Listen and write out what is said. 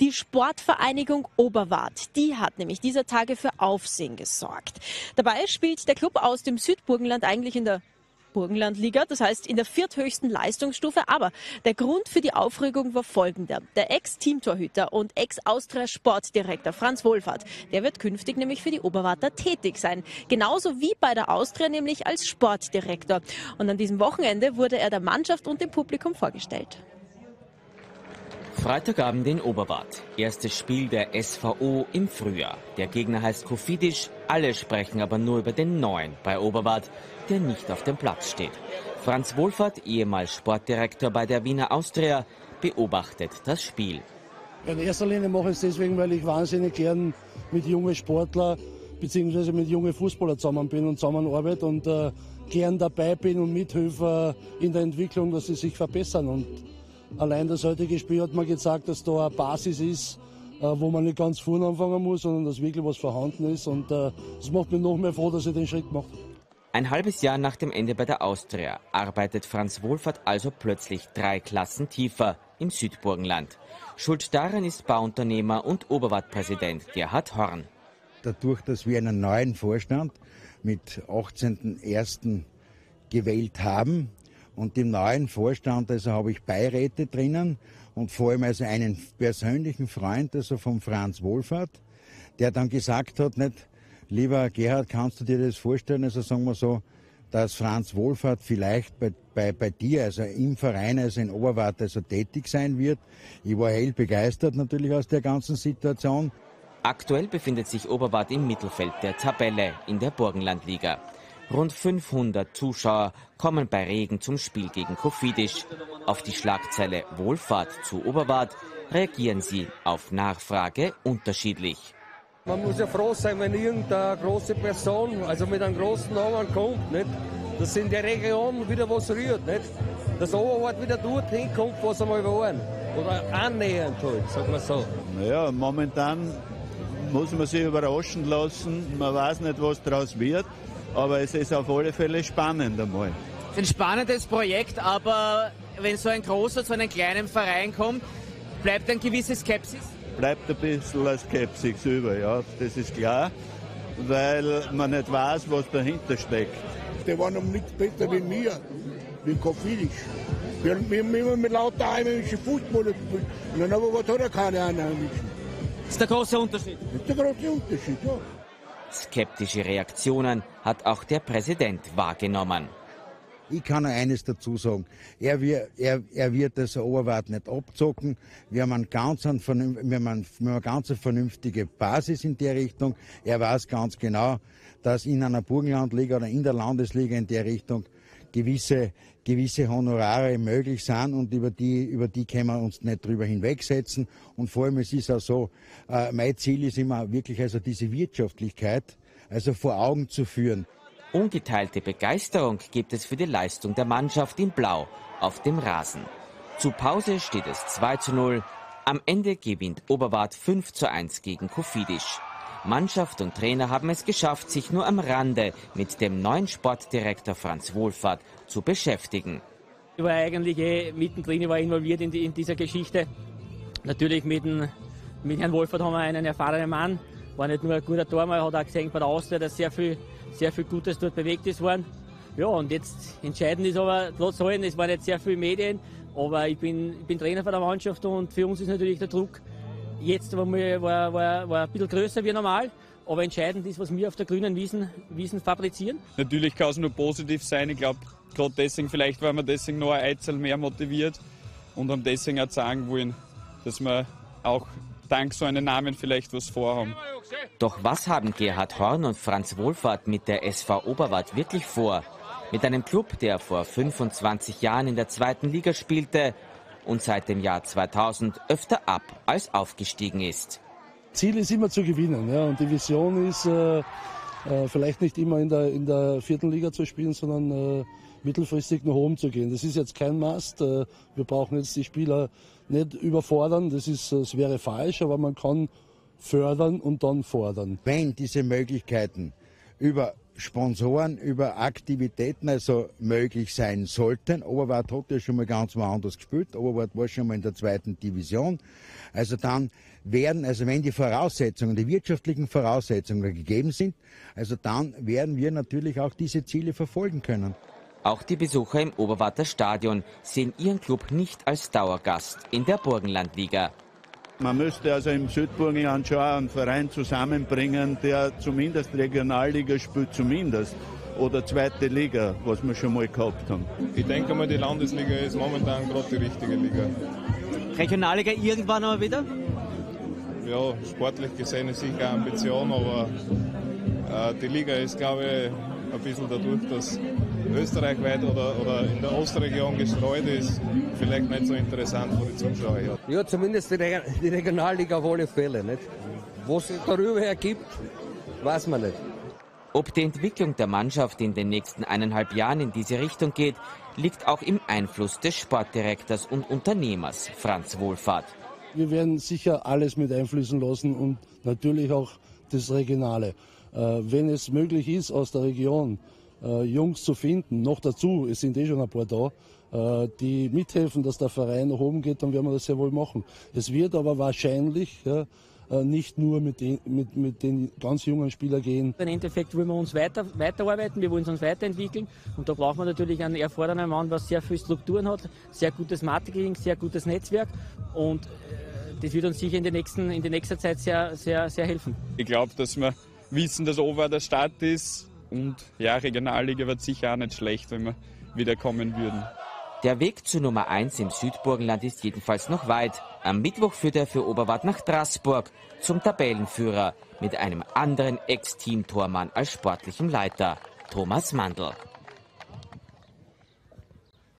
Die Sportvereinigung Oberwart, die hat nämlich dieser Tage für Aufsehen gesorgt. Dabei spielt der Club aus dem Südburgenland eigentlich in der Burgenlandliga, das heißt in der vierthöchsten Leistungsstufe. Aber der Grund für die Aufregung war folgender. Der Ex-Teamtorhüter und Ex-Austria-Sportdirektor Franz Wohlfahrt, der wird künftig nämlich für die Oberwarter tätig sein. Genauso wie bei der Austria, nämlich als Sportdirektor. Und an diesem Wochenende wurde er der Mannschaft und dem Publikum vorgestellt. Freitagabend in Oberwart. Erstes Spiel der SVO im Frühjahr. Der Gegner heißt Kofidisch. Alle sprechen aber nur über den neuen bei Oberwart, der nicht auf dem Platz steht. Franz Wohlfahrt, ehemals Sportdirektor bei der Wiener Austria, beobachtet das Spiel. In erster Linie mache ich es deswegen, weil ich wahnsinnig gern mit jungen Sportlern bzw. mit jungen Fußballern zusammen bin und zusammenarbeite und äh, gern dabei bin und mithilfe in der Entwicklung, dass sie sich verbessern. Und Allein das heutige Spiel hat mir gezeigt, dass da eine Basis ist, äh, wo man nicht ganz vorne anfangen muss, sondern dass wirklich was vorhanden ist. Und äh, das macht mich noch mehr froh, dass ich den Schritt mache. Ein halbes Jahr nach dem Ende bei der Austria arbeitet Franz Wohlfahrt also plötzlich drei Klassen tiefer im Südburgenland. Schuld daran ist Bauunternehmer und Oberwartpräsident Gerhard Horn. Dadurch, dass wir einen neuen Vorstand mit 18.01. gewählt haben, und im neuen Vorstand, also habe ich Beiräte drinnen und vor allem also einen persönlichen Freund, also von Franz Wohlfahrt, der dann gesagt hat, nicht, lieber Gerhard, kannst du dir das vorstellen, also sagen wir so, dass Franz Wohlfahrt vielleicht bei, bei, bei dir, also im Verein, also in Oberwart, also tätig sein wird. Ich war hell begeistert natürlich aus der ganzen Situation. Aktuell befindet sich Oberwart im Mittelfeld der Tabelle in der Burgenlandliga. Rund 500 Zuschauer kommen bei Regen zum Spiel gegen Kofidis. Auf die Schlagzeile Wohlfahrt zu Oberwart reagieren sie auf Nachfrage unterschiedlich. Man muss ja froh sein, wenn irgendeine große Person, also mit einem großen Namen kommt, nicht? dass in der Region wieder was rührt, nicht? dass Oberwart wieder dorthin kommt, wo sie mal waren. Oder annähernd halt, sagen wir so. Naja, momentan muss man sich überraschen lassen. Man weiß nicht, was daraus wird. Aber es ist auf alle Fälle spannend einmal. Es ist ein spannendes Projekt, aber wenn so ein großer zu einem kleinen Verein kommt, bleibt eine gewisse Skepsis? Bleibt ein bisschen eine Skepsis über, ja, das ist klar, weil man nicht weiß, was dahinter steckt. Die waren um nichts besser wie mir, wie Kofinisch. Wir haben immer mit lauter einheimischen Fußball gespielt. Und dann aber was hat er keine einheimischen. Das ist der große Unterschied? Das ist der große Unterschied, ja. Skeptische Reaktionen hat auch der Präsident wahrgenommen. Ich kann nur eines dazu sagen. Er wird, er, er wird das Oberwart nicht abzocken. Wir haben, einen ganz, wir, haben wir haben eine ganz vernünftige Basis in der Richtung. Er weiß ganz genau, dass in einer Burgenlandliga oder in der Landesliga in der Richtung gewisse, gewisse Honorare möglich sind und über die, über die können wir uns nicht drüber hinwegsetzen. Und vor allem, es ist auch so, äh, mein Ziel ist immer wirklich also diese Wirtschaftlichkeit also vor Augen zu führen. Ungeteilte Begeisterung gibt es für die Leistung der Mannschaft in Blau auf dem Rasen. Zu Pause steht es 2 zu 0. Am Ende gewinnt Oberwart 5 zu 1 gegen Kofidisch. Mannschaft und Trainer haben es geschafft, sich nur am Rande mit dem neuen Sportdirektor Franz Wohlfahrt zu beschäftigen. Ich war eigentlich eh mittendrin, ich war involviert in, die, in dieser Geschichte. Natürlich mit, dem, mit Herrn Wohlfahrt haben wir einen erfahrenen Mann. War nicht nur ein guter Tormann, hat auch gesehen bei der Austria, dass sehr viel, sehr viel Gutes dort bewegt ist worden. Ja, und jetzt entscheidend ist aber trotz allem, es waren jetzt sehr viele Medien, aber ich bin, ich bin Trainer von der Mannschaft und für uns ist natürlich der Druck Jetzt war, war, war, war ein bisschen größer wie normal. Aber entscheidend ist, was wir auf der grünen Wiesen, Wiesen fabrizieren. Natürlich kann es nur positiv sein. Ich glaube, gerade deswegen, vielleicht weil wir deswegen noch ein Eizel mehr motiviert und haben deswegen auch sagen wollen, dass wir auch dank so einem Namen vielleicht was vorhaben. Doch was haben Gerhard Horn und Franz Wohlfahrt mit der SV Oberwart wirklich vor? Mit einem Club, der vor 25 Jahren in der zweiten Liga spielte und seit dem Jahr 2000 öfter ab als aufgestiegen ist. Ziel ist immer zu gewinnen ja, und die Vision ist äh, äh, vielleicht nicht immer in der, in der vierten Liga zu spielen, sondern äh, mittelfristig nach oben zu gehen. Das ist jetzt kein Mast. Äh, wir brauchen jetzt die Spieler nicht überfordern, das, ist, das wäre falsch, aber man kann fördern und dann fordern. Wenn diese Möglichkeiten über Sponsoren über Aktivitäten also möglich sein sollten. Oberwart hat ja schon mal ganz woanders gespielt. Oberwart war schon mal in der zweiten Division. Also dann werden, also wenn die Voraussetzungen, die wirtschaftlichen Voraussetzungen gegeben sind, also dann werden wir natürlich auch diese Ziele verfolgen können. Auch die Besucher im Oberwarter Stadion sehen ihren Club nicht als Dauergast in der Burgenlandliga. Man müsste also im Südburgenland schon einen Verein zusammenbringen, der zumindest Regionalliga spielt, zumindest. Oder zweite Liga, was wir schon mal gehabt haben. Ich denke mal, die Landesliga ist momentan gerade die richtige Liga. Regionalliga irgendwann aber wieder? Ja, sportlich gesehen ist sicher eine Ambition, aber äh, die Liga ist, glaube ich, ein bisschen dadurch, dass österreichweit oder, oder in der Ostregion gestreut ist, vielleicht nicht so interessant für die Zuschauer. Ja, ja zumindest die, Re die Regionalliga auf alle Fälle. Nicht? Was sich darüber ergibt, weiß man nicht. Ob die Entwicklung der Mannschaft in den nächsten eineinhalb Jahren in diese Richtung geht, liegt auch im Einfluss des Sportdirektors und Unternehmers Franz Wohlfahrt. Wir werden sicher alles mit einfließen lassen und natürlich auch das Regionale. Äh, wenn es möglich ist, aus der Region äh, Jungs zu finden. Noch dazu, es sind eh schon ein paar da, äh, die mithelfen, dass der Verein nach oben geht, dann werden wir das sehr wohl machen. Es wird aber wahrscheinlich ja, äh, nicht nur mit den, mit, mit den ganz jungen Spielern gehen. Im Endeffekt wollen wir uns weiter, weiterarbeiten, wir wollen uns weiterentwickeln und da braucht man natürlich einen erfahrenen Mann, der sehr viele Strukturen hat, sehr gutes Marketing, sehr gutes Netzwerk und äh, das wird uns sicher in, der nächsten, in der nächsten Zeit sehr, sehr, sehr helfen. Ich glaube, dass wir wissen, dass Ober der Stadt ist, und ja, Regionalliga wird sicher auch nicht schlecht, wenn wir wieder kommen würden. Der Weg zu Nummer 1 im Südburgenland ist jedenfalls noch weit. Am Mittwoch führt er für Oberwart nach Straßburg zum Tabellenführer mit einem anderen Ex-Team-Tormann als sportlichem Leiter, Thomas Mandl.